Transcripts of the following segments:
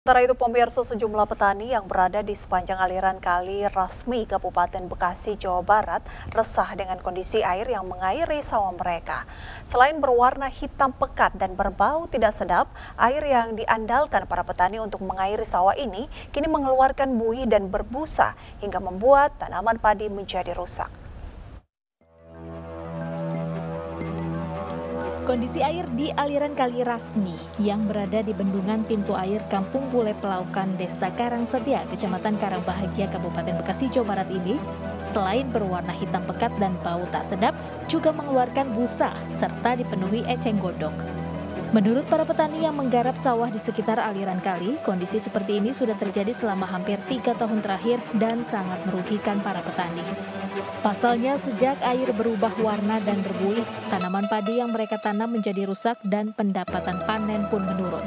Sementara itu pemirsa sejumlah petani yang berada di sepanjang aliran kali Rasmi Kabupaten Bekasi, Jawa Barat resah dengan kondisi air yang mengairi sawah mereka. Selain berwarna hitam pekat dan berbau tidak sedap, air yang diandalkan para petani untuk mengairi sawah ini kini mengeluarkan buih dan berbusa hingga membuat tanaman padi menjadi rusak. Kondisi air di aliran Kali Rasmi yang berada di bendungan pintu air Kampung Bule Pelaukan Desa Karangsetia, Kecamatan Karangbahagia, Kabupaten Bekasi, Jawa Barat ini, selain berwarna hitam pekat dan bau tak sedap, juga mengeluarkan busa serta dipenuhi eceng gondok. Menurut para petani yang menggarap sawah di sekitar aliran kali, kondisi seperti ini sudah terjadi selama hampir tiga tahun terakhir dan sangat merugikan para petani. Pasalnya, sejak air berubah warna dan berbuih, tanaman padi yang mereka tanam menjadi rusak dan pendapatan panen pun menurun.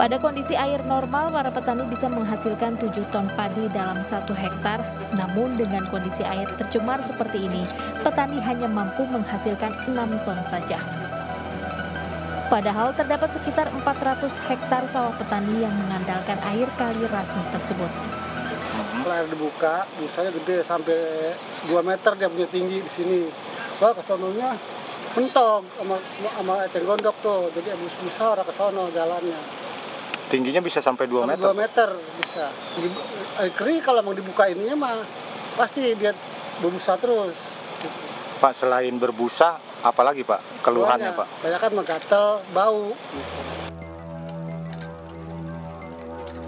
Pada kondisi air normal, para petani bisa menghasilkan 7 ton padi dalam satu hektar. Namun dengan kondisi air tercemar seperti ini, petani hanya mampu menghasilkan 6 ton saja. Padahal terdapat sekitar 400 hektar sawah petani yang mengandalkan air kali Rasmi tersebut. Kalau air dibuka, busanya gede sampai 2 meter dia punya tinggi di sini. Soal kesononya mentok sama, sama eceng gondok tuh, jadi bus busa orang ke sono jalannya. Tingginya bisa sampai 2 sampai meter? 2 meter bisa. Air kering kalau mau dibuka ininya mah pasti dia berbusa terus. Gitu. Pak, selain berbusa, apalagi Pak keluhannya Pak? Banyak kan menggatal, bau.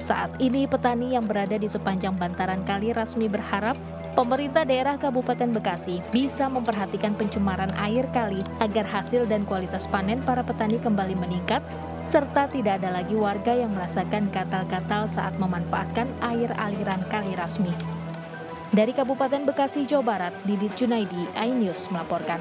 Saat ini petani yang berada di sepanjang bantaran kali Rasmi berharap pemerintah daerah Kabupaten Bekasi bisa memperhatikan pencemaran air kali agar hasil dan kualitas panen para petani kembali meningkat serta tidak ada lagi warga yang merasakan gatal-gatal saat memanfaatkan air aliran kali Rasmi. Dari Kabupaten Bekasi, Jawa Barat, Didit Junaidi, iNews melaporkan.